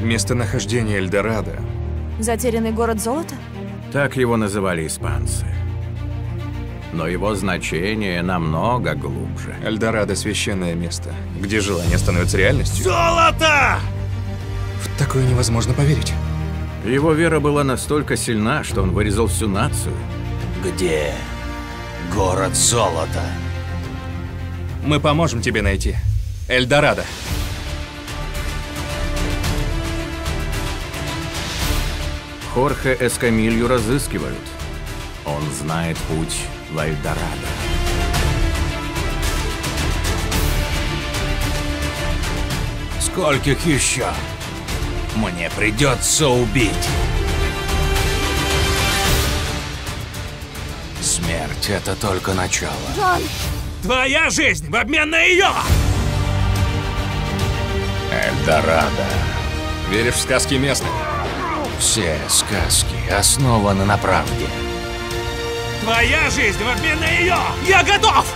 Местонахождение Эльдорадо. Затерянный город золота? Так его называли испанцы. Но его значение намного глубже. Эльдорадо – священное место, где желание становится реальностью. Золото! В такое невозможно поверить. Его вера была настолько сильна, что он вырезал всю нацию. Где город золота? Мы поможем тебе найти. Эльдорадо. Хорхе Эскамилью разыскивают. Он знает путь в Эльдорадо. Скольких еще мне придется убить? Смерть — это только начало. Джон! Твоя жизнь в обмен на ее! Эльдорадо. Веришь в сказки местных? Все сказки основаны на правде. Твоя жизнь в обмен на ее! Я готов!